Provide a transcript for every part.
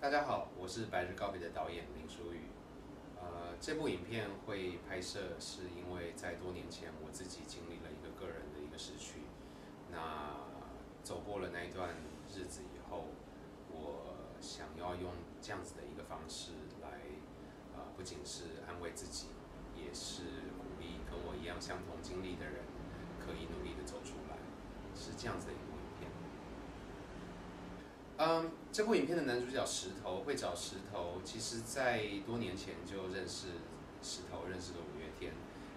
大家好，我是《白日告别》的导演林书宇。呃，这部影片会拍摄，是因为在多年前我自己经历了一个个人的一个失去。那走过了那一段日子以后，我想要用这样子的一个方式来，呃，不仅是安慰自己，也是鼓励跟我一样相同经历的人，可以努力的走出来，是这样子的一部影片。嗯，这部影片的男主角石头会找石头，其实在多年前就认识石头，认识了五月天，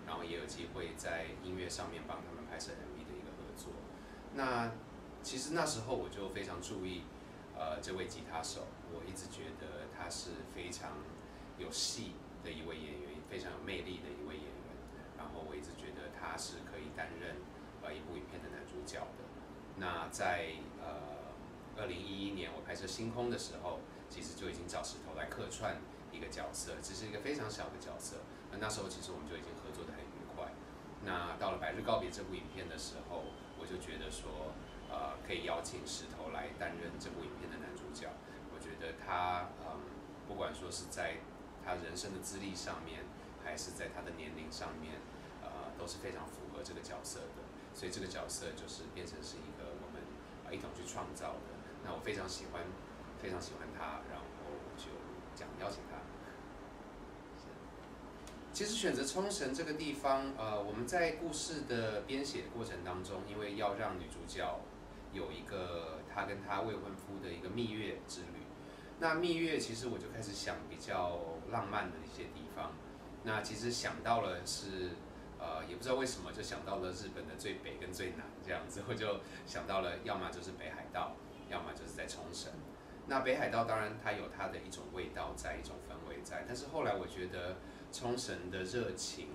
然后也有机会在音乐上面帮他们拍摄 MV 的一个合作。那其实那时候我就非常注意，呃，这位吉他手，我一直觉得他是非常有戏的一位演员，非常有魅力的一位演员。然后我一直觉得他是可以担任呃一部影片的男主角的。那在呃。二零一一年我拍摄《星空》的时候，其实就已经找石头来客串一个角色，只是一个非常小的角色。那那时候其实我们就已经合作的很愉快。那到了《百日告别》这部影片的时候，我就觉得说，呃，可以邀请石头来担任这部影片的男主角。我觉得他，嗯，不管说是在他人生的资历上面，还是在他的年龄上面，呃，都是非常符合这个角色的。所以这个角色就是变成是一个我们啊一同去创造的。那我非常喜欢，非常喜欢他，然后就讲邀请他。其实选择冲绳这个地方，呃，我们在故事的编写过程当中，因为要让女主角有一个她跟她未婚夫的一个蜜月之旅。那蜜月其实我就开始想比较浪漫的一些地方。那其实想到了是，呃，也不知道为什么就想到了日本的最北跟最南这样子，我就想到了要么就是北海道。要么就是在冲绳，那北海道当然它有它的一种味道在，一种氛围在。但是后来我觉得冲绳的热情、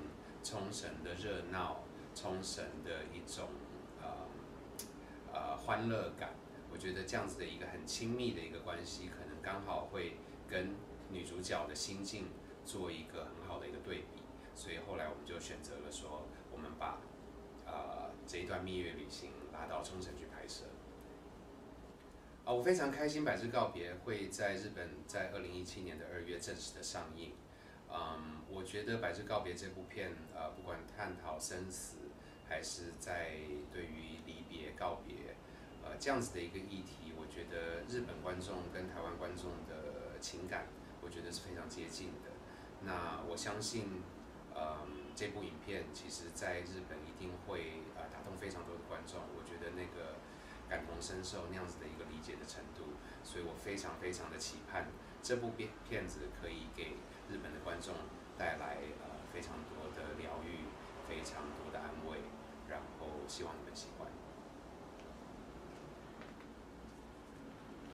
冲绳的热闹、冲绳的一种呃呃欢乐感，我觉得这样子的一个很亲密的一个关系，可能刚好会跟女主角的心境做一个很好的一个对比。所以后来我们就选择了说，我们把呃这一段蜜月旅行拉到冲绳去拍摄。啊，我非常开心，《百日告别》会在日本在二零一七年的二月正式的上映。嗯，我觉得《百日告别》这部片，呃，不管探讨生死，还是在对于离别告别，呃，这样子的一个议题，我觉得日本观众跟台湾观众的情感，我觉得是非常接近的。那我相信，嗯，这部影片其实在日本一定会呃打动非常多的观众。我觉得那个。同身受那样子的一个理解的程度，所以我非常非常的期盼这部片片子可以给日本的观众带来呃非常多的疗愈，非常多的安慰，